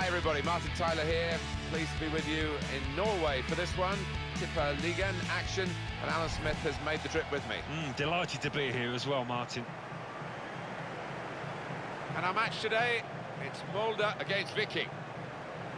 Hi everybody, Martin Tyler here. Pleased to be with you in Norway for this one. Tippeligaen action, and Alan Smith has made the trip with me. Mm, delighted to be here as well, Martin. And our match today, it's Molde against Viking.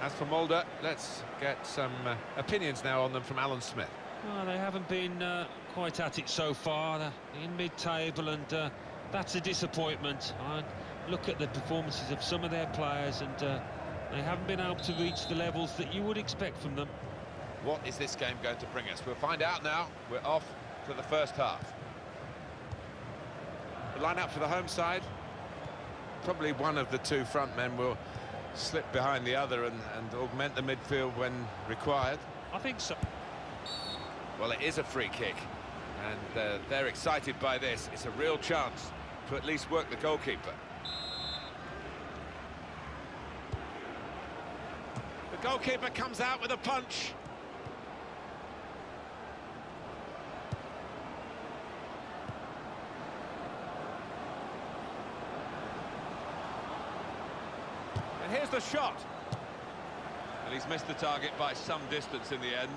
As for Molde, let's get some uh, opinions now on them from Alan Smith. Well, they haven't been uh, quite at it so far. They're in mid-table, and uh, that's a disappointment. I look at the performances of some of their players, and uh, they haven't been able to reach the levels that you would expect from them. What is this game going to bring us? We'll find out now. We're off to the first half. The line-up for the home side. Probably one of the two front men will slip behind the other and, and augment the midfield when required. I think so. Well, it is a free kick, and uh, they're excited by this. It's a real chance to at least work the goalkeeper. Goalkeeper comes out with a punch. And here's the shot. And he's missed the target by some distance in the end.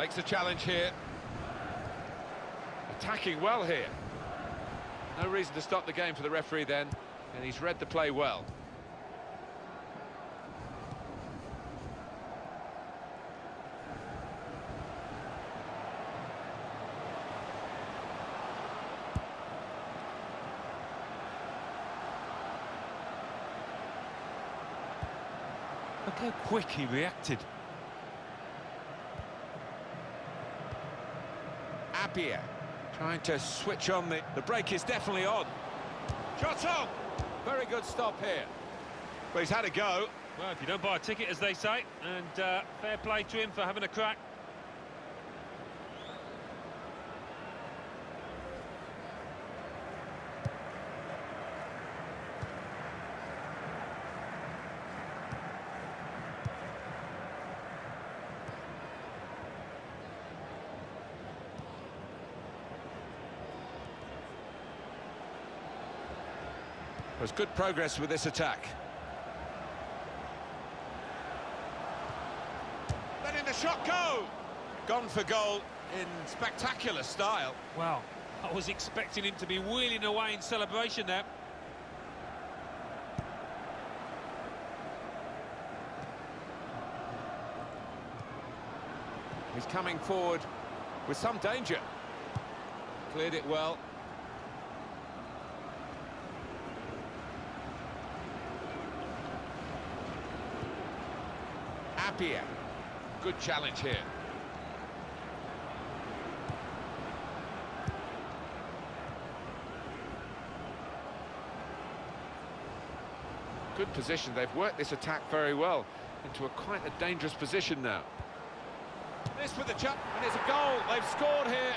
Makes a challenge here. Attacking well here. No reason to stop the game for the referee then, and he's read the play well. Look how quick he reacted. Appiah trying to switch on the... The break is definitely on. Shot on! Very good stop here. But he's had a go. Well, if you don't buy a ticket, as they say, and uh, fair play to him for having a crack. There's good progress with this attack. Letting the shot go! Gone for goal in spectacular style. Well, I was expecting him to be wheeling away in celebration there. He's coming forward with some danger. Cleared it well. Good challenge here. Good position. They've worked this attack very well into a quite a dangerous position now. This with the jump, and it's a goal. They've scored here,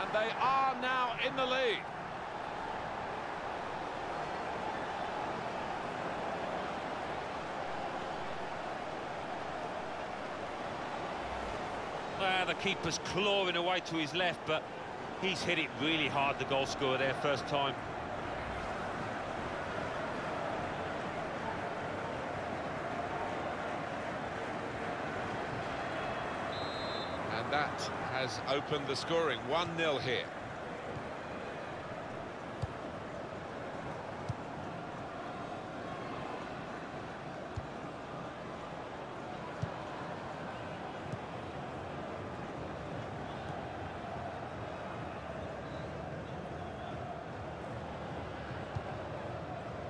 and they are now in the lead. Well, the keeper's clawing away to his left, but he's hit it really hard, the goal scorer there, first time. And that has opened the scoring. 1-0 here.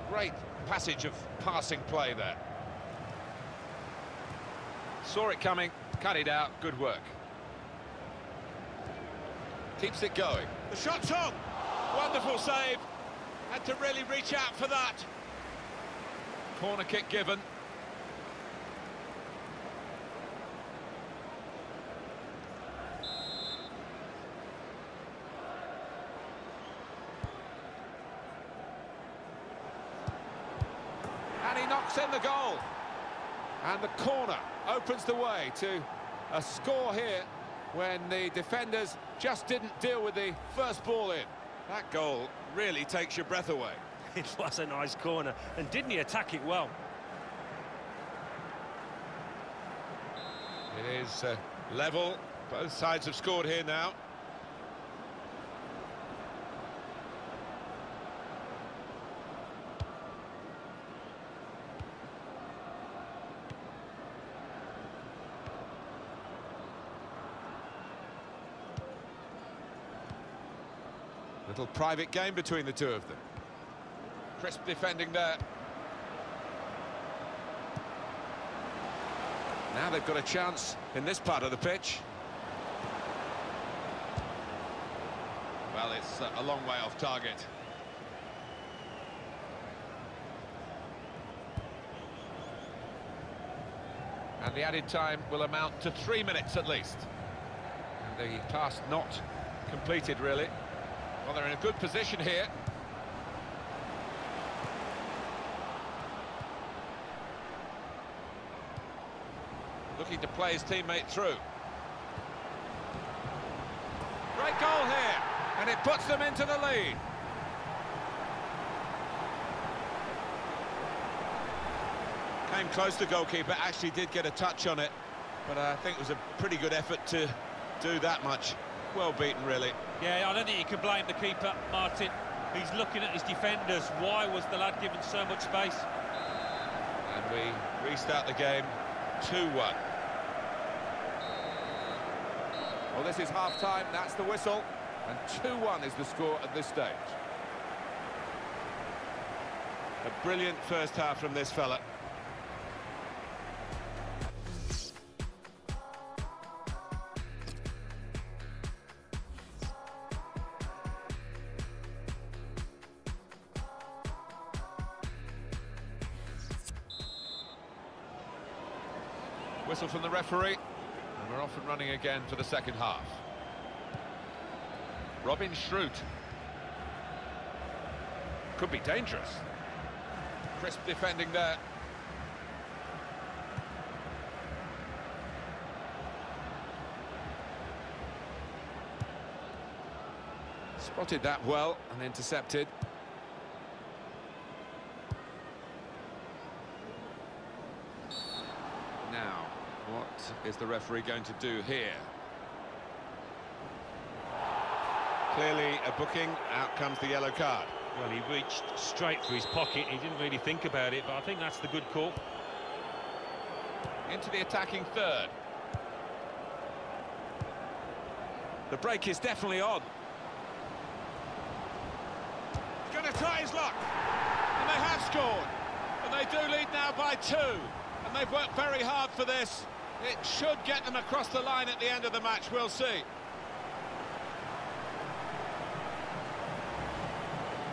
Great passage of passing play there. Saw it coming, cut it out, good work. Keeps it going. The shot's on! Wonderful save. Had to really reach out for that. Corner kick given. He in the goal. And the corner opens the way to a score here when the defenders just didn't deal with the first ball in. That goal really takes your breath away. It was a nice corner, and didn't he attack it well? It is uh, level. Both sides have scored here now. Little private game between the two of them. Crisp defending there. Now they've got a chance in this part of the pitch. Well, it's uh, a long way off target. And the added time will amount to three minutes at least. And the task not completed, really. Well, they're in a good position here. Looking to play his teammate through. Great goal here, and it puts them into the lead. Came close, the goalkeeper, actually did get a touch on it, but I think it was a pretty good effort to do that much. Well beaten, really. Yeah, I don't think you can blame the keeper, Martin. He's looking at his defenders. Why was the lad given so much space? And we restart the game 2-1. Well, this is half-time, that's the whistle, and 2-1 is the score at this stage. A brilliant first half from this fella. Whistle from the referee, and we're off and running again for the second half. Robin Schroot. Could be dangerous. Crisp defending there. Spotted that well and intercepted. Now, what is the referee going to do here? Clearly a booking, out comes the yellow card. Well, he reached straight for his pocket. He didn't really think about it, but I think that's the good call. Into the attacking third. The break is definitely on. He's going to try his luck. And they have scored. And they do lead now by two. And they've worked very hard for this. It should get them across the line at the end of the match, we'll see.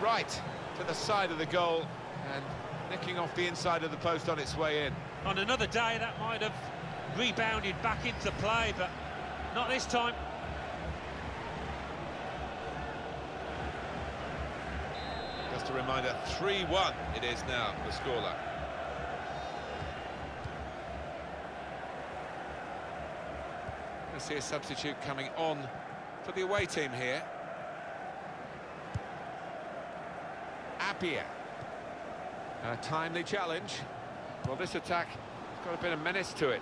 Right to the side of the goal and nicking off the inside of the post on its way in. On another day, that might have rebounded back into play, but not this time. Just a reminder, 3-1 it is now, the scoreline. See a substitute coming on for the away team here. Appiah. A timely challenge. Well, this attack has got a bit of menace to it.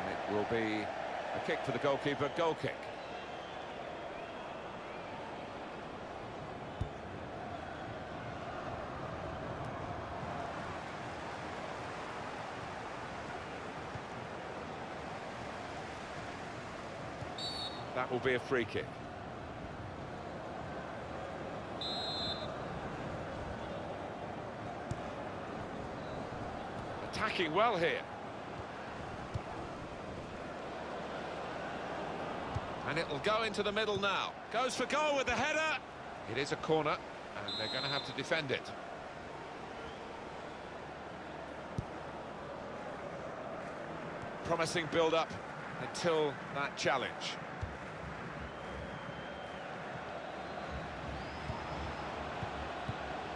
And it will be a kick for the goalkeeper, goal kick. That will be a free kick. Attacking well here. And it'll go into the middle now. Goes for goal with the header. It is a corner, and they're going to have to defend it. Promising build-up until that challenge.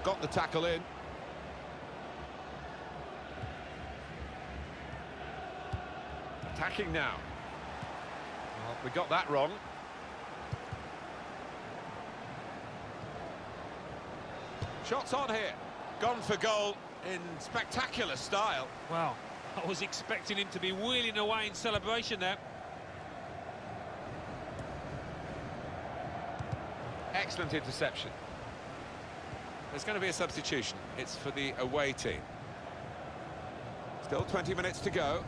got the tackle in. Attacking now. Well, we got that wrong. Shots on here. Gone for goal in spectacular style. Wow, I was expecting him to be wheeling away in celebration there. Excellent interception. There's going to be a substitution. It's for the away team. Still 20 minutes to go.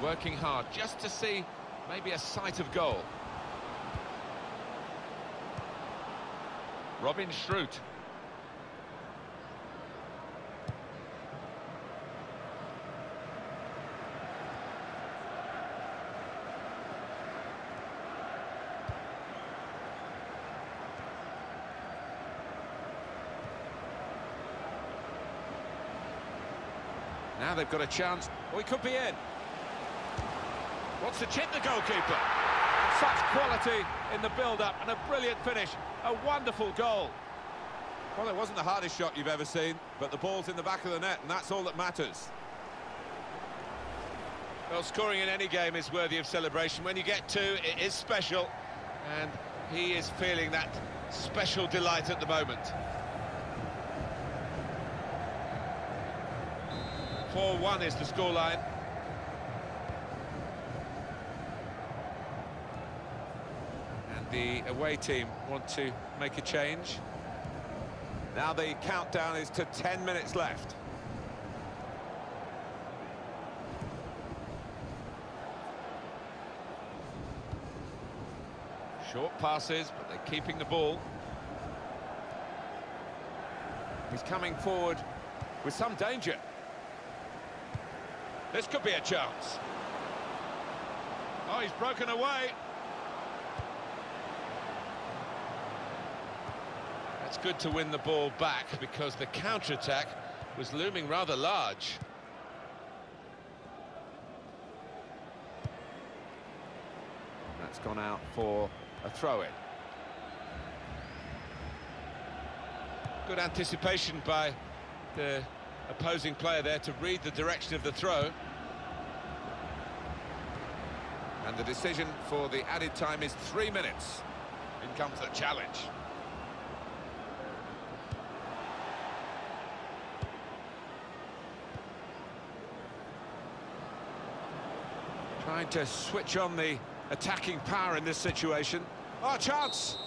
Working hard just to see maybe a sight of goal. Robin Schroot. Now they've got a chance. He could be in. Wants to chip the goalkeeper. Such quality in the build-up and a brilliant finish. A wonderful goal. Well, it wasn't the hardest shot you've ever seen, but the ball's in the back of the net, and that's all that matters. Well, scoring in any game is worthy of celebration. When you get two, it is special, and he is feeling that special delight at the moment. 4-1 is the scoreline. And the away team want to make a change. Now the countdown is to 10 minutes left. Short passes, but they're keeping the ball. He's coming forward with some danger. This could be a chance. Oh, he's broken away. That's good to win the ball back because the counter-attack was looming rather large. That's gone out for a throw-in. Good anticipation by the opposing player there to read the direction of the throw. And the decision for the added time is three minutes. In comes the challenge. Trying to switch on the attacking power in this situation. Oh, chance!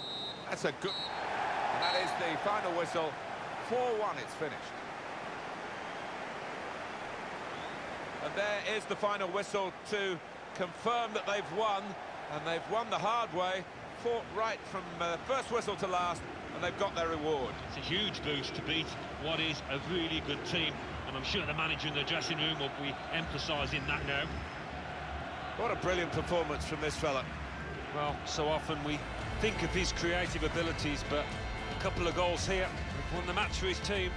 That's a good... And that is the final whistle. 4-1, it's finished. And there is the final whistle to confirm that they've won, and they've won the hard way, fought right from uh, first whistle to last, and they've got their reward. It's a huge boost to beat what is a really good team, and I'm sure the manager in the dressing room will be emphasising that now. What a brilliant performance from this fella. Well, so often we think of his creative abilities, but a couple of goals here have won the match for his team.